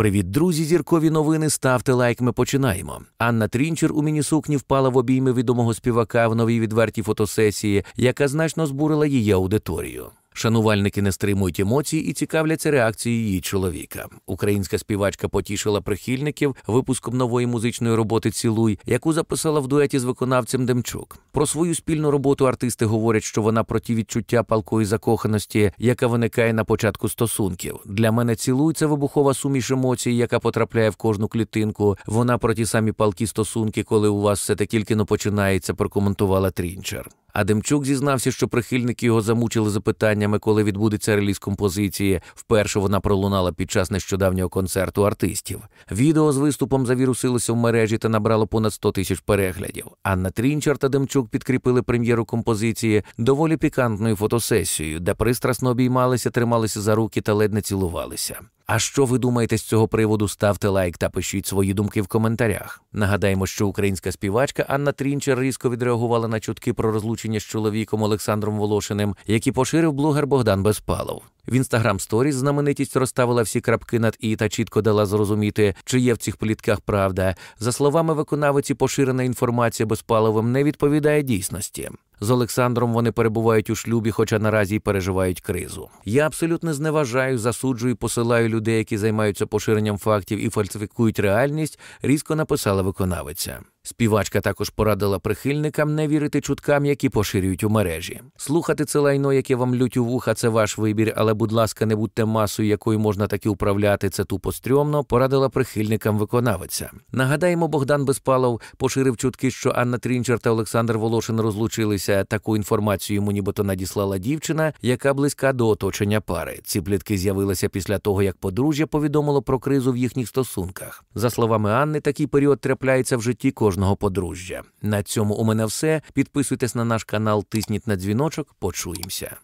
Привіт, друзі! Зіркові новини. Ставте лайк. Ми починаємо. Анна Трінчер у мінісукні впала в обійми відомого співака в новій відвертій фотосесії, яка значно збурила її аудиторію. Шанувальники не стримують емоцій і цікавляться реакцією її чоловіка. Українська співачка потішила прихильників випуском нової музичної роботи Цілуй, яку записала в дуеті з виконавцем Демчук. Про свою спільну роботу артисти говорять, що вона про ті відчуття палкої закоханості, яка виникає на початку стосунків. Для мене цілуй це вибухова суміш емоцій, яка потрапляє в кожну клітинку. Вона про ті самі палкі стосунки, коли у вас все те тільки но починається, прокоментувала Трінчер. А Демчук зізнався, що прихильники його замучили запитаннями, коли відбудеться реліз композиції. Вперше вона пролунала під час нещодавнього концерту артистів. Відео з виступом завірусилося в мережі та набрало понад 100 тисяч переглядів. Анна Трінчер та Демчук підкріпили прем'єру композиції доволі пікантною фотосесією, де пристрасно обіймалися, трималися за руки та ледь не цілувалися. А що ви думаєте з цього приводу? Ставте лайк та пишіть свої думки в коментарях. Нагадаємо, що українська співачка Анна Трінчер різко відреагувала на чутки про розлучення з чоловіком Олександром Волошиним, які поширив блогер Богдан Безпалов. В інстаграм сторіс знаменитість розставила всі крапки над і та чітко дала зрозуміти, чи є в цих плітках правда. За словами виконавиці, поширена інформація Безпаловим не відповідає дійсності. З Олександром вони перебувають у шлюбі, хоча наразі й переживають кризу. Я абсолютно зневажаю, засуджую, посилаю людей, які займаються поширенням фактів і фальсифікують реальність. Різко написала виконавиця. Співачка також порадила прихильникам не вірити чуткам, які поширюють у мережі. Слухати це лайно, яке вам лють у вуха, це ваш вибір, але, будь ласка, не будьте масою, якою можна таки управляти це тупо стрьомно, порадила прихильникам виконавиця. Нагадаємо, Богдан Безпалов поширив чутки, що Анна Трінчер та Олександр Волошин розлучилися. Таку інформацію йому нібито надіслала дівчина, яка близька до оточення пари. Ці плітки з'явилися після того, як подружжя повідомило про кризу в їхніх стосунках. За словами Анни, такий період трапляється в житті кожного подружжя. На цьому у мене все. Підписуйтесь на наш канал, тисніть на дзвіночок. Почуємося.